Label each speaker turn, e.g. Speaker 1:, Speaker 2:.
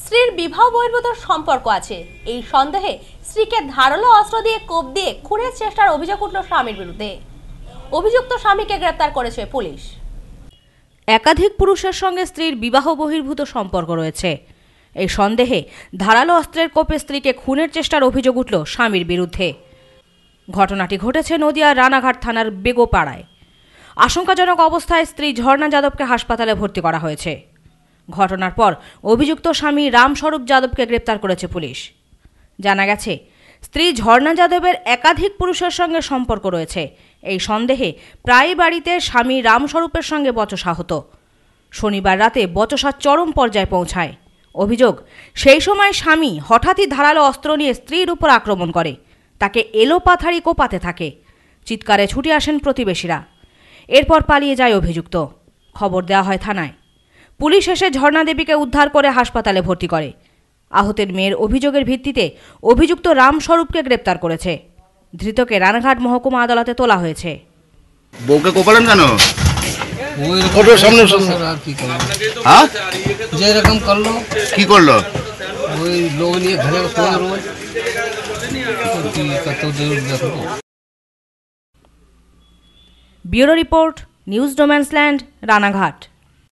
Speaker 1: স্ত্রীর বিবাহ বহির্ভূত সম্পর্ক আছে। এই সন্দেহে স্ত্রীকে ধারালো অস্ত্র দিয়ে কোপ দিয়ে খুনের চেষ্টার অভিযোগ উঠল স্বামীর বিরুদ্ধে। অভিযুক্ত স্বামীকে গ্রেপ্তার করেছে পুলিশ।
Speaker 2: একাধিক পুরুষের সঙ্গে স্ত্রীর বিবাহ বহির্ভূত সম্পর্ক রয়েছে। এই সন্দেহে ধারালো অস্ত্রের কোপে স্ত্রীকে খুনের চেষ্টার অভিযোগ উঠল স্বামীর বিরুদ্ধে। ঘটনাটি ঘটেছে নদিয়ার রানাঘাট থানার বেগোপাড়ায়। আশঙ্কাজনক অবস্থায় স্ত্রী ঝর্ণা যাদবকে হাসপাতালে ভর্তি করা হয়েছে। ঘটনার পর অভিযুক্ত স্বামী রামস্বরূপ যাদবকে গ্রেপ্তার করেছে পুলিশ। জানা গেছে, স্ত্রী ঝর্ণা যাদবের একাধিক পুরুষের সঙ্গে সম্পর্ক রয়েছে। এই সন্দেহে প্রায় বাড়িতে স্বামী রামস্বরূপের সঙ্গে বচসা হতো শনিবার রাতে বচসা চরম পর্যায়ে পৌঁছায়। অভিযোগ, সেই সময় স্বামী হঠাৎই ধারালো অস্ত্র নিয়ে স্ত্রীর উপর আক্রমণ করে। তাকে এলোপাথারি কোপাতে থাকে। চিৎকারে ছুটে আসেন প্রতিবেশীরা। এরপর পালিয়ে যায় অভিযুক্ত। খবর দেওয়া হয় থানায়। পুলিশ এসে ঝর্ণা দেবীকে উদ্ধার করে হাসপাতালে ভর্তি করে। আহতের মেয়ের অভিযোগের ভিত্তিতে অভিযুক্ত রামস্বরূপকে গ্রেপ্তার করেছে। ধৃতকে রানাঘাট মহকুমা আদালতে তোলা হয়েছে।
Speaker 3: বউকে কোপালেন কেন?
Speaker 4: ওই
Speaker 3: ওটার সামনে
Speaker 4: আর কি করল?
Speaker 3: হ্যাঁ?
Speaker 4: যে রকম করল
Speaker 3: কি করল?
Speaker 4: ওই লোক নিয়ে ঘরে রোজ
Speaker 2: ব্যুরো রিপোর্ট নিউজ ডোম্যান্সল্যান্ড রানাঘাট।